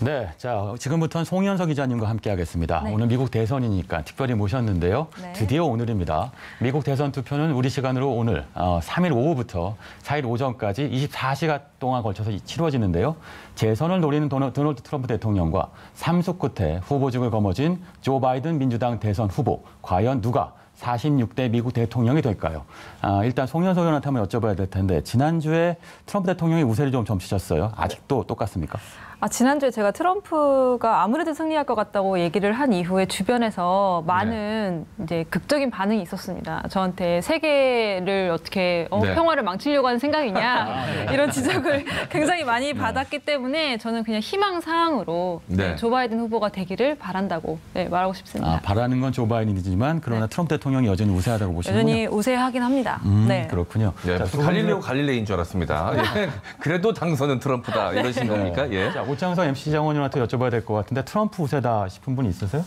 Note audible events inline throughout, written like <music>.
네, 자 지금부터는 송현석 기자님과 함께하겠습니다. 네. 오늘 미국 대선이니까 특별히 모셨는데요. 네. 드디어 오늘입니다. 미국 대선 투표는 우리 시간으로 오늘 어, 3일 오후부터 4일 오전까지 24시간 동안 걸쳐서 치러지는데요. 재선을 노리는 도널- 도널드 트럼프 대통령과 삼수 끝에 후보직을 거머쥔 조 바이든 민주당 대선 후보 과연 누가 46대 미국 대통령이 될까요? 아, 일단 송현석 의원한테 한번 여쭤봐야 될 텐데 지난주에 트럼프 대통령이 우세를 좀 점치셨어요. 아직도 똑같습니까? 아, 지난주에 제가 트럼프가 아무래도 승리할 것 같다고 얘기를 한 이후에 주변에서 많은 이제 극적인 반응이 있었습니다. 저한테 세계를 어떻게 어, 네. 평화를 망치려고 하는 생각이냐 <laughs> 이런 지적을 <laughs> 굉장히 많이 받았기 때문에 저는 그냥 희망 사항으로 네. 조 바이든 후보가 되기를 바란다고 네, 말하고 싶습니다. 아, 바라는 건 조 바이든이지만 그러나 트럼프 대통령이 여전히 우세하다고 보시는군요. 네. 여전히 우세하긴 합니다. 음, 네. 그렇군요. 예, 자, 갈릴레오 번째- 갈릴레이인 줄 알았습니다. <laughs> 예. 그래도 당선은 트럼프다 이러신 겁니까? 예. 자, 오창석 MC 장원님한테 여쭤봐야 될 것 같은데 트럼프 우세다 싶은 분 있으세요?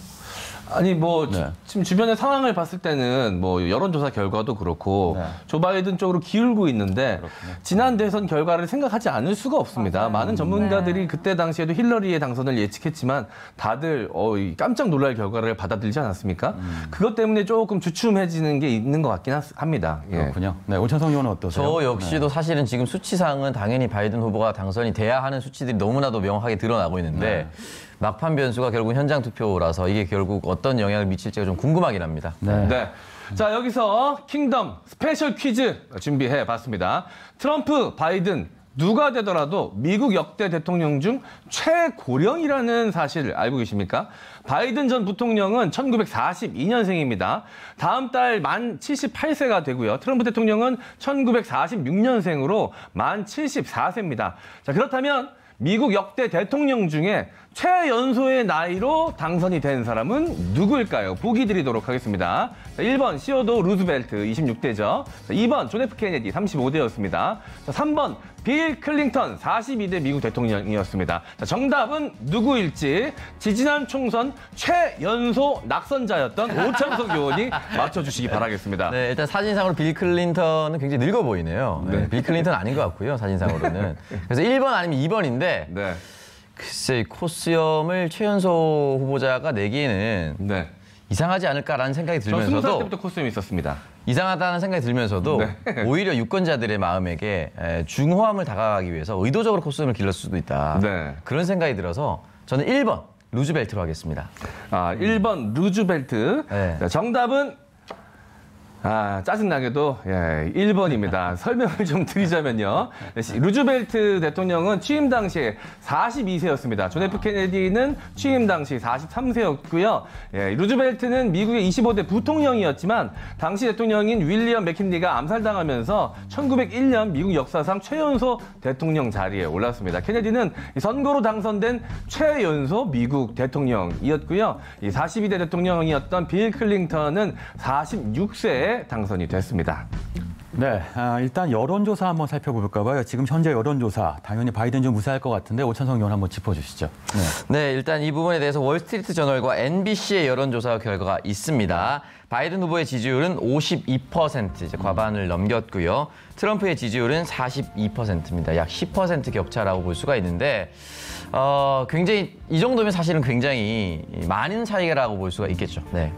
아니 뭐 네. 지금 주변의 상황을 봤을 때는 뭐 여론조사 결과도 그렇고 네. 조 바이든 쪽으로 기울고 있는데 그렇군요. 지난 대선 결과를 생각하지 않을 수가 없습니다. 맞아요. 많은 전문가들이 네. 그때 당시에도 힐러리의 당선을 예측했지만 다들 어, 이 깜짝 놀랄 결과를 받아들이지 않았습니까? 음. 그것 때문에 조금 주춤해지는 게 있는 것 같긴 하- 합니다. 예. 그렇군요. 네, 오창석 의원은 어떠세요? 저 역시도 사실은 지금 수치상은 당연히 바이든 후보가 당선이 돼야 하는 수치들이 너무나도 명확하게 드러나고 있는데 막판 변수가 결국 현장 투표라서 이게 결국 어떤 영향을 미칠지가 좀 궁금하긴 합니다. 네. 네. 자, 여기서 킹덤 special 퀴즈 준비해 봤습니다. 트럼프, 바이든, 누가 되더라도 미국 역대 대통령 중 최고령이라는 사실을 알고 계십니까? 바이든 전 부통령은 1942년생입니다. 다음 달 만 78세가 되고요. 트럼프 대통령은 1946년생으로 만 74세입니다. 자, 그렇다면 미국 역대 대통령 중에 최연소의 나이로 당선이 된 사람은 누구일까요? 보기 드리도록 하겠습니다. 자, 1번 시어도어 루즈벨트 26대죠. 자, 2번 존 F 케네디 35대였습니다. 자, 3번 빌 클린턴 42대 미국 대통령이었습니다. 자, 정답은 누구일지 지지난 총선 최연소 낙선자였던 오창석 의원이 맞춰주시기 바라겠습니다. 네, 일단 사진상으로 빌 클린턴은 굉장히 늙어 보이네요. 네, 빌 클린턴 아닌 것 같고요, 사진상으로는. <laughs> 그래서 1번 아니면 2번인데 네. 글쎄 코스염을 최연소 후보자가 내기에는 네. 이상하지 않을까라는 생각이 저 20살 들면서도 때부터 코스튬이 있었습니다. 이상하다는 생각이 들면서도 네. <laughs> 오히려 유권자들의 마음에게 에, 중호함을 다가가기 위해서 의도적으로 코스튬을 길렀을 수도 있다. 네. 그런 생각이 들어서 저는 1번 루즈벨트로 하겠습니다. 아, 1번 루즈벨트. 네. 자, 정답은 아, 짜증나게도 예, 1번입니다. <laughs> 설명을 좀 드리자면요. 시- 루즈벨트 대통령은 취임 당시에 42세였습니다. 존 F 케네디는 취임 당시 43세였고요. 예, 루즈벨트는 미국의 25대 부통령이었지만 당시 대통령인 윌리엄 맥킨리가 암살당하면서 1901년 미국 역사상 최연소 대통령 자리에 올랐습니다. 케네디는 이 선거로 당선된 최연소 미국 대통령이었고요. 이 42대 대통령이었던 빌 클린턴은 46세에 당선이 됐습니다. 네, 아, 일단 여론조사 한번 살펴볼까 봐요. 지금 현재 여론조사 당연히 바이든 좀 우세할 것 같은데 오찬성 의원 한번 짚어주시죠. 네. 네, 일단 이 부분에 대해서 월스트리트 저널과 NBC의 여론조사 결과가 있습니다. 바이든 후보의 지지율은 52% 이제 과반을 넘겼고요. 트럼프의 지지율은 42%입니다. 약 10% 격차라고 볼 수가 있는데 어, 굉장히 이 정도면 사실은 굉장히 많은 차이라고 볼 수가 있겠죠. 네.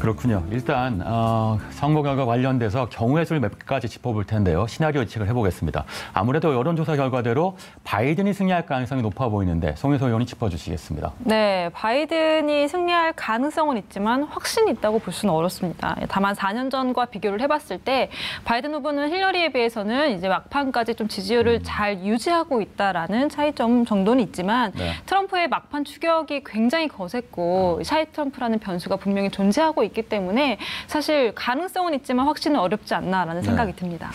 그렇군요. 일단 어, 선거 결과 관련돼서 경우의 수를 몇 가지 짚어볼 텐데요. 시나리오 예측을 해보겠습니다. 아무래도 여론조사 결과대로 바이든이 승리할 가능성이 높아 보이는데 송혜서 의원이 짚어주시겠습니다. 네, 바이든이 승리할 가능성은 있지만 확신이 있다고 볼 수는 어렵습니다. 다만 4년 전과 비교를 해봤을 때 바이든 후보는 힐러리에 비해서는 이제 막판까지 좀 지지율을 잘 유지하고 있다라는 차이점 정도는 있지만 네. 트럼프의 막판 추격이 굉장히 거셌고 샤이 트럼프라는 변수가 분명히 존재하고 있기 때문에 사실 가능성은 있지만 확신은 어렵지 않나라는 생각이 듭니다.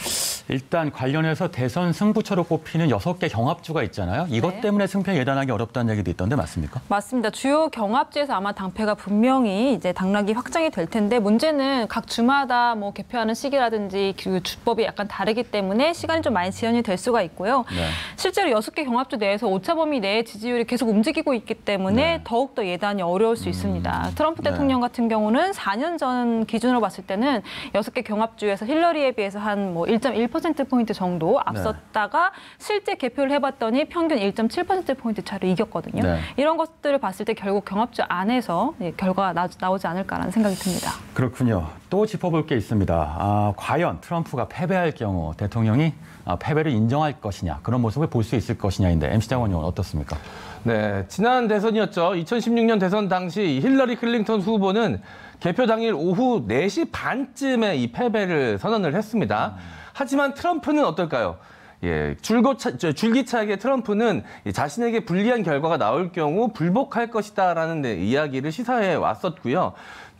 일단 관련해서 대선 승부처로 꼽히는 여섯 개 경합주가 있잖아요. 이것 네. 때문에 승패 예단하기 어렵다는 얘기도 있던데 맞습니까? 맞습니다. 주요 경합지에서 아마 당패가 분명히 이제 당락이 확정이 될 텐데 문제는 각 주마다 뭐 개표하는 시기라든지 그 주법이 약간 다르기 때문에 시간이 좀 많이 지연이 될 수가 있고요. 네. 실제로 여섯 개 경합주 내에서 오차 범위 내의 지지율이 계속 움직이고 있기 때문에 네. 더욱 더 예단이 어려울 수 있습니다. 트럼프 네. 대통령 같은 경우는 4년 전 기준으로 봤을 때는 여섯 개 경합주에서 힐러리에 비해서 한뭐1.1% 1%포인트 정도 앞섰다가 실제 개표를 해봤더니 평균 1.7%포인트 차로 이겼거든요. 네. 이런 것들을 봤을 때 결국 경합주 안에서 예, 결과가 나, 나오지 않을까라는 생각이 듭니다. 그렇군요. 또 짚어볼 게 있습니다. 아, 과연 트럼프가 패배할 경우 대통령이 아, 패배를 인정할 것이냐 그런 모습을 볼 수 있을 것이냐인데 MC 장원 의원 어떻습니까? 네, 지난 대선이었죠. 2016년 대선 당시 힐러리 클린턴 후보는 개표 당일 오후 4시 반쯤에 이 패배를 선언을 했습니다. 하지만 트럼프는 어떨까요? 예, 줄고차, 저, 줄기차게 트럼프는 이 자신에게 불리한 결과가 나올 경우 불복할 것이다라는 데 이야기를 시사해 왔었고요.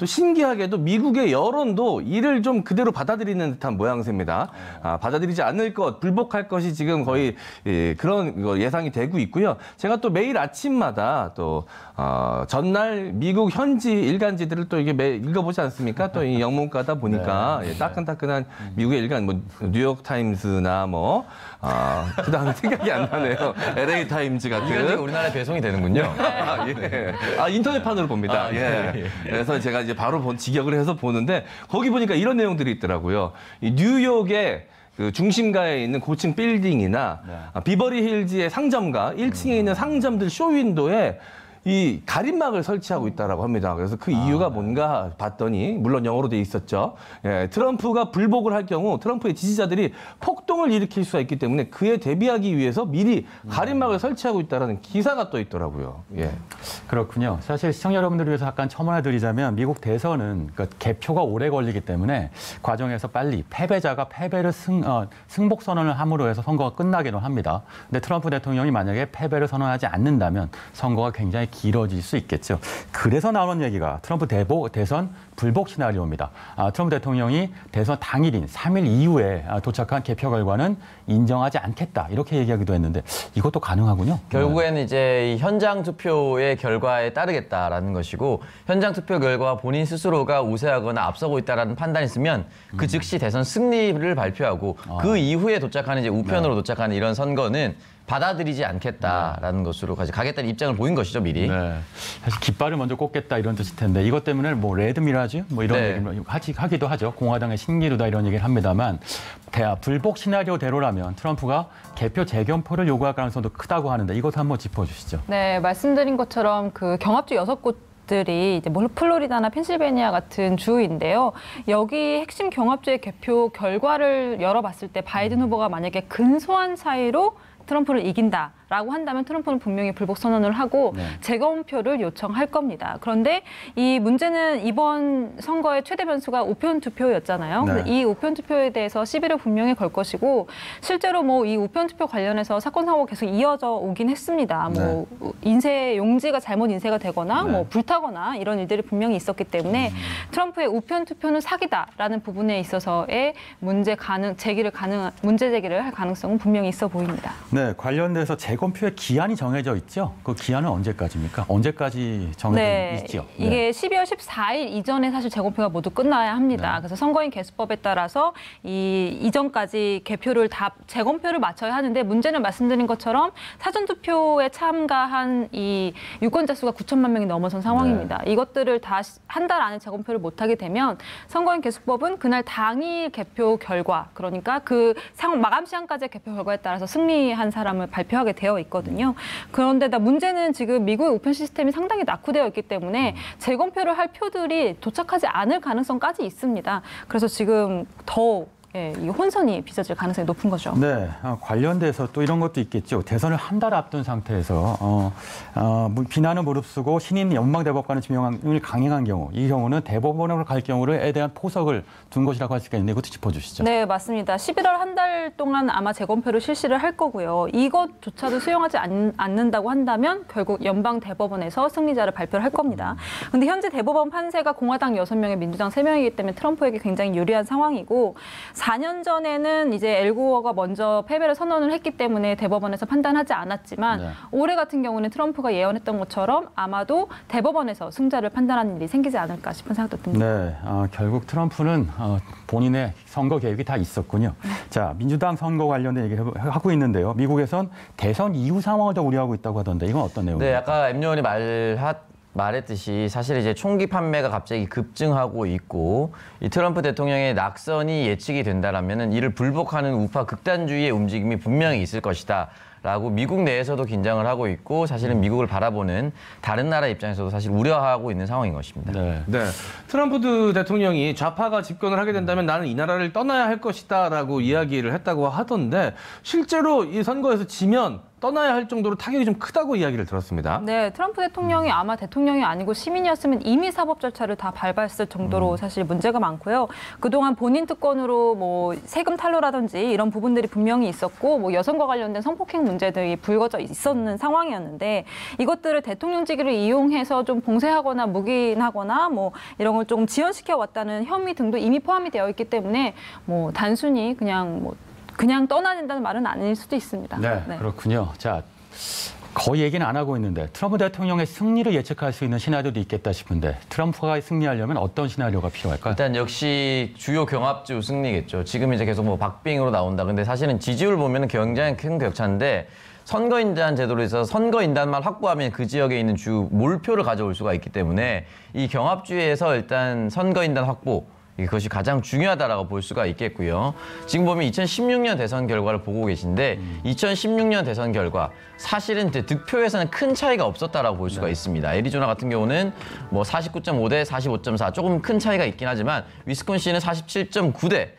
또 신기하게도 미국의 여론도 이를 좀 그대로 받아들이는 듯한 모양새입니다. 아, 받아들이지 않을 것, 불복할 것이 지금 거의 예, 그런 거 예상이 되고 있고요. 제가 또 매일 아침마다 또 어, 전날 미국 현지 일간지들을 또 이게 매 읽어보지 않습니까? 또 이 영문과다 보니까 <laughs> 예, 따끈따끈한 미국의 일간, 뭐 뉴욕 타임스나 뭐 아, 그다음에 <laughs> 생각이 안 나네요. LA 타임즈 같은. 우리나라에 배송이 되는군요. 아, <laughs> 예. 아, 인터넷판으로 봅니다. 아, 예. 예, 예. 그래서 제가 이제 바로 본, 직역을 해서 보는데 거기 보니까 이런 내용들이 있더라고요. 이 뉴욕의 그 중심가에 있는 고층 빌딩이나 네. 아, 비버리 힐즈의 상점가 1층에 있는 상점들 쇼윈도에 이 가림막을 설치하고 있다라고 합니다. 그래서 그 이유가 뭔가 봤더니 물론 영어로 돼 있었죠. 예, 트럼프가 불복을 할 경우 트럼프의 지지자들이 폭동을 일으킬 수가 있기 때문에 그에 대비하기 위해서 미리 가림막을 설치하고 있다라는 기사가 또 있더라고요. 예. 그렇군요. 사실 시청자 여러분들을 위해서 약간 첨언해 드리자면 미국 대선은 그 개표가 오래 걸리기 때문에 과정에서 빨리 패배자가 패배를 승, 어, 승복 선언을 함으로 해서 선거가 끝나기는 합니다. 근데 트럼프 대통령이 만약에 패배를 선언하지 않는다면 선거가 굉장히 길어질 수 있겠죠. 그래서 나오는 얘기가 트럼프 대보, 대선 불복 시나리오입니다. 아, 트럼프 대통령이 대선 당일인 3일 이후에 아, 도착한 개표 결과는 인정하지 않겠다 이렇게 얘기하기도 했는데 이것도 가능하군요. 결국에는 이제 이 현장 투표의 결과에 따르겠다라는 것이고 현장 투표 결과 본인 스스로가 우세하거나 앞서고 있다라는 판단이 있으면 그 즉시 대선 승리를 발표하고 그 이후에 도착하는 이제 우편으로 도착하는 이런 선거는 받아들이지 않겠다라는 것으로 가지 가겠다는 입장을 보인 것이죠 미리. 네. 사실 깃발을 먼저 꽂겠다 이런 뜻일 텐데 이것 때문에 뭐 red mirage 뭐 이런 네. 얘기를 하지, 하기도 하죠. 공화당의 신기루다 이런 얘기를 합니다만 대 불복 시나리오대로라면 트럼프가 개표 재검표를 요구할 가능성도 크다고 하는데 이것 한번 짚어주시죠. 네, 말씀드린 것처럼 그 경합주 여섯 곳 들이 이제 뭐 플로리다나 펜실베니아 같은 주인데요. 여기 핵심 경합주의 개표 결과를 열어봤을 때 바이든 후보가 만약에 근소한 차이로 트럼프를 이긴다 라고 한다면 트럼프는 분명히 불복 선언을 하고 네. 재검표를 요청할 겁니다. 그런데 이 문제는 이번 선거의 최대 변수가 우편 투표였잖아요. 네. 이 우편 투표에 대해서 시비를 분명히 걸 것이고 실제로 뭐 이 우편 투표 관련해서 사건 사고가 계속 이어져 오긴 했습니다. 뭐 인쇄 용지가 잘못 인쇄가 되거나 네. 뭐 불타거나 이런 일들이 분명히 있었기 때문에 트럼프의 우편 투표는 사기다라는 부분에 있어서의 문제 가능 제기를 가능 문제 제기를 할 가능성은 분명히 있어 보입니다. 네, 관련돼서 재검 표의 기한이 정해져 있죠. 그 기한은 언제까지입니까? 언제까지 정해져 있죠? 네. 이게 12월 14일 이전에 사실 재검표가 모두 끝나야 합니다. 네. 그래서 선거인 개수법에 따라서 이 이전까지 개표를 다 재검표를 마쳐야 하는데 문제는 말씀드린 것처럼 사전 투표에 참가한 이 유권자 수가 9천만 명이 넘어선 상황입니다. 네. 이것들을 다 한 달 안에 재검표를 못 하게 되면 선거인 개수법은 그날 당일 개표 결과 그러니까 그 상 마감 시간까지의 개표 결과에 따라서 승리한 사람을 발표하게 되어 있거든요. 그런데다 문제는 지금 미국의 우편 시스템이 상당히 낙후되어 있기 때문에 재검표를 할 표들이 도착하지 않을 가능성까지 있습니다. 그래서 지금 더 예, 이 혼선이 빚어질 가능성이 높은 거죠. 네, 어, 관련돼서 또 이런 것도 있겠죠. 대선을 한 달 앞둔 상태에서 어, 어, 무- 비난을 무릅쓰고 신인 연방 대법관을 지명을 강행한 경우, 이 경우는 대법원으로 갈 경우에 대한 포석을 둔 것이라고 할수 있겠는데 이것도 짚어주시죠. 네, 맞습니다. 11월 한 달 동안 아마 재검표를 실시를 할 거고요. 이것조차도 수용하지 않, 않는다고 한다면 결국 연방 대법원에서 승리자를 발표를 할 겁니다. 근데 현재 대법원 판세가 공화당 6명에 민주당 3명이기 때문에 트럼프에게 굉장히 유리한 상황이고 4년 전에는 이제 엘고어가 먼저 패배를 선언을 했기 때문에 대법원에서 판단하지 않았지만 네. 올해 같은 경우는 트럼프가 예언했던 것처럼 아마도 대법원에서 승자를 판단하는 일이 생기지 않을까 싶은 생각도 듭니다. 네, 어, 결국 트럼프는 어, 본인의 선거 계획이 다 있었군요. 자, 민주당 선거 관련된 얘기를 하고 있는데요. 미국에선 대선 이후 상황을 더 우려하고 있다고 하던데 이건 어떤 네, 내용이에요? 아까 엠 의원이 말한 말했듯이 사실 이제 총기 판매가 갑자기 급증하고 있고 이 트럼프 대통령의 낙선이 예측이 된다라면은 이를 불복하는 우파 극단주의의 움직임이 분명히 있을 것이다. 라고 미국 내에서도 긴장을 하고 있고 사실은 미국을 바라보는 다른 나라 입장에서도 사실 우려하고 있는 상황인 것입니다. 네. 네. 트럼프 대통령이 좌파가 집권을 하게 된다면 나는 이 나라를 떠나야 할 것이다 라고 이야기를 했다고 하던데 실제로 이 선거에서 지면 떠나야 할 정도로 타격이 좀 크다고 이야기를 들었습니다. 네, 트럼프 대통령이 아마 대통령이 아니고 시민이었으면 이미 사법 절차를 다 밟았을 정도로 사실 문제가 많고요. 그동안 본인 특권으로 뭐 세금 탈루라든지 이런 부분들이 분명히 있었고 뭐 여성과 관련된 성폭행 문제 들이 불거져 있었는 상황이었는데 이것들을 대통령직을 이용해서 좀 봉쇄하거나 묵인하거나 뭐 이런 걸 조금 지연시켜 왔다는 혐의 등도 이미 포함이 되어 있기 때문에 뭐 단순히 그냥 뭐 그냥 떠나야 된다는 말은 아닐 수도 있습니다. 네, 그렇군요. 자, 거의 얘기는 안 하고 있는데 트럼프 대통령의 승리를 예측할 수 있는 시나리오도 있겠다 싶은데 트럼프가 승리하려면 어떤 시나리오가 필요할까요? 일단 역시 주요 경합주 승리겠죠. 지금 이제 계속 뭐 박빙으로 나온다. 근데 사실은 지지율 보면 굉장히 큰 격차인데 선거인단 제도로 해서 선거인단만 확보하면 그 지역에 있는 주 몰표를 가져올 수가 있기 때문에 이 경합주에서 일단 선거인단 확보 이것이 가장 중요하다라고 볼 수가 있겠고요. 지금 보면 2016년 대선 결과를 보고 계신데 2016년 대선 결과 사실은 이제 득표에서는 큰 차이가 없었다라고 볼 수가 있습니다. 애리조나 같은 경우는 뭐 49.5 대 45.4 조금 큰 차이가 있긴 하지만 위스콘신은 47.9대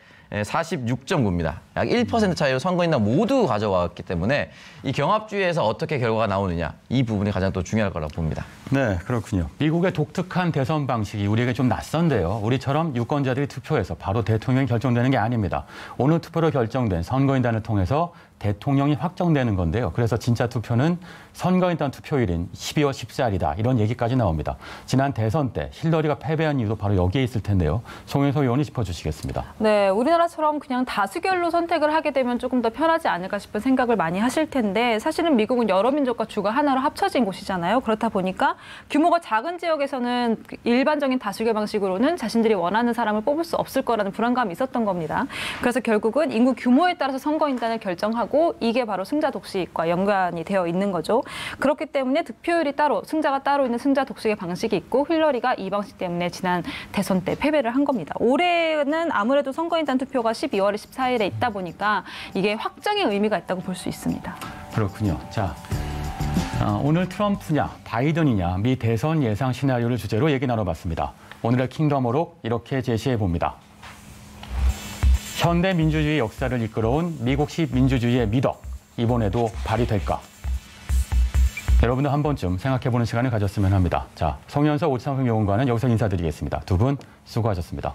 46.9입니다. 약 1% 차이로 선거인단 모두 가져왔기 때문에 이 경합주의에서 어떻게 결과가 나오느냐 이 부분이 가장 또 중요할 거라고 봅니다. 네, 그렇군요. 미국의 독특한 대선 방식이 우리에게 좀 낯선데요. 우리처럼 유권자들이 투표해서 바로 대통령이 결정되는 게 아닙니다. 오늘 투표로 결정된 선거인단을 통해서 대통령이 확정되는 건데요. 그래서 진짜 투표는 선거인 단 투표일인 12월 14일이다. 이런 얘기까지 나옵니다. 지난 대선 때 힐러리가 패배한 이유도 바로 여기에 있을 텐데요. 송영소 의원이 짚어주시겠습니다. 네, 우리나라처럼 그냥 다수결로 선택을 하게 되면 조금 더 편하지 않을까 싶은 생각을 많이 하실 텐데 사실은 미국은 여러 민족과 주가 하나로 합쳐진 곳이잖아요. 그렇다 보니까 규모가 작은 지역에서는 그 일반적인 다수결 방식으로는 자신들이 원하는 사람을 뽑을 수 없을 거라는 불안감이 있었던 겁니다. 그래서 결국은 인구 규모에 따라서 선거인단을 결정하고 이게 바로 승자 독식과 연관이 되어 있는 거죠. 그렇기 때문에 득표율이 따로 승자가 따로 있는 승자 독식의 방식이 있고 힐러리가 이 방식 때문에 지난 대선 때 패배를 한 겁니다. 올해는 아무래도 선거인단 투표가 12월 14일에 있다 보니까 이게 확정의 의미가 있다고 볼 수 있습니다. 그렇군요. 자, 어, 오늘 트럼프냐 바이든이냐 미 대선 예상 시나리오를 주제로 얘기 나눠봤습니다. 오늘의 킹덤으로 이렇게 제시해 봅니다. 현대 민주주의 역사를 이끌어온 미국식 민주주의의 미덕 이번에도 발휘될까? 여러분도 한 번쯤 생각해보는 시간을 가졌으면 합니다. 자, 송현서 오창석 의원과는 여기서 인사드리겠습니다. 두 분 수고하셨습니다.